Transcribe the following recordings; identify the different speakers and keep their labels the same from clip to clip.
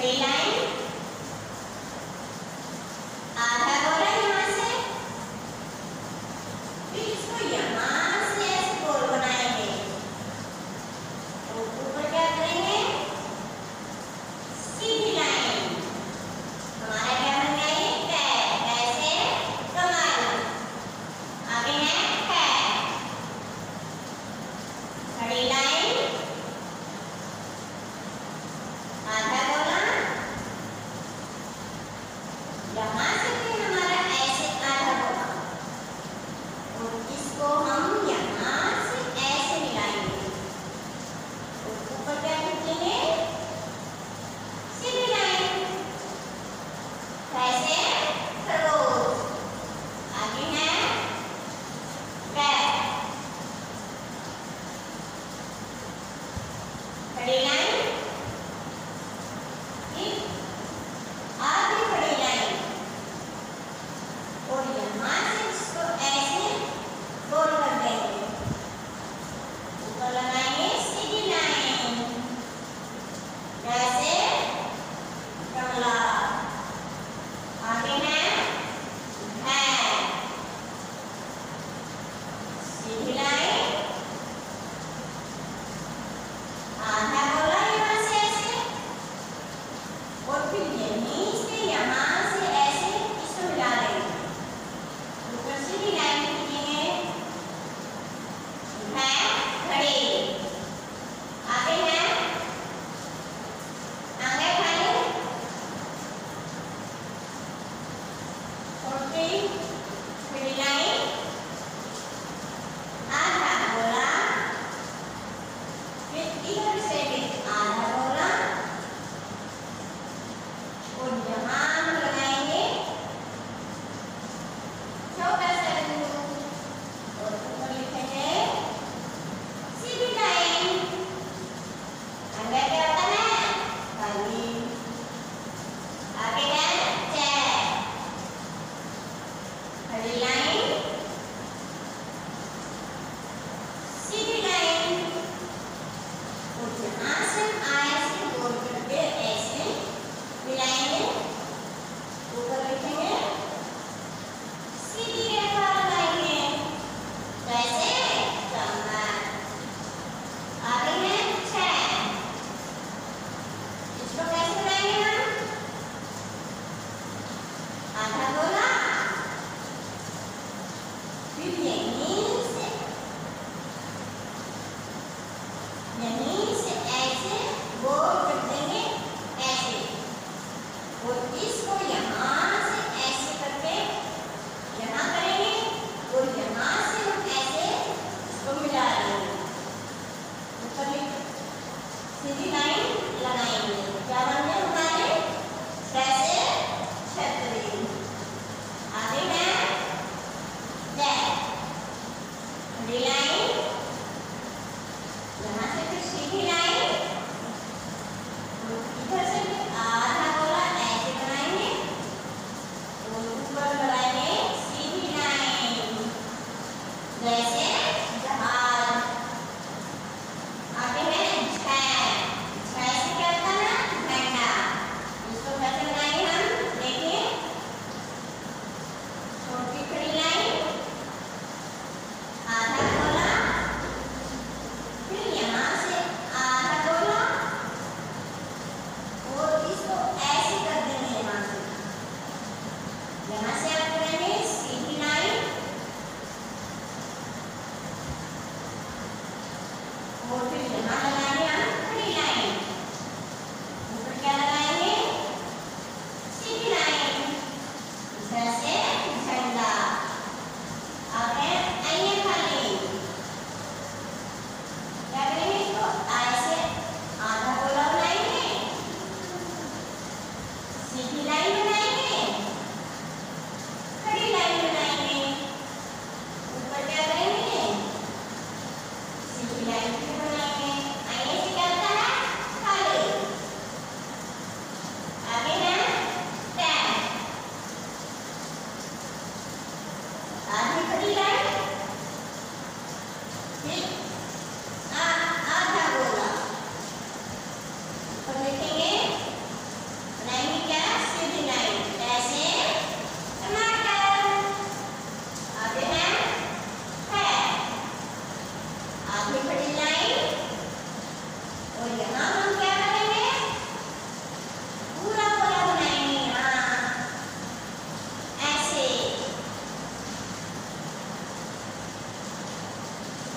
Speaker 1: Lila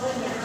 Speaker 1: Oh, yeah.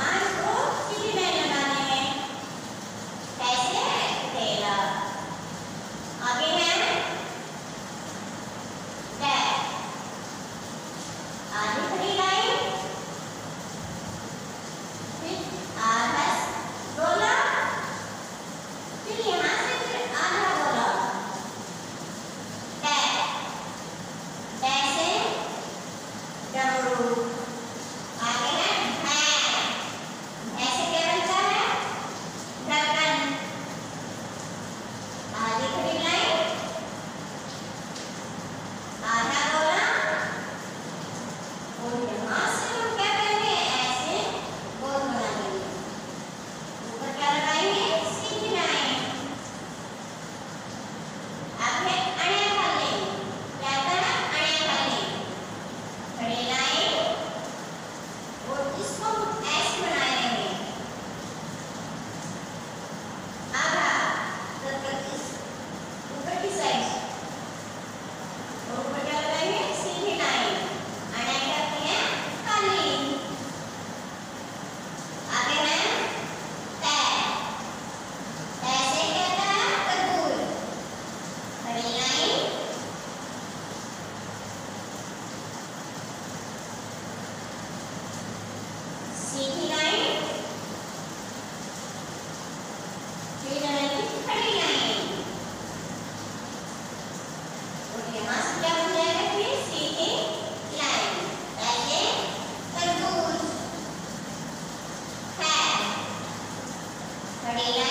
Speaker 1: Okay.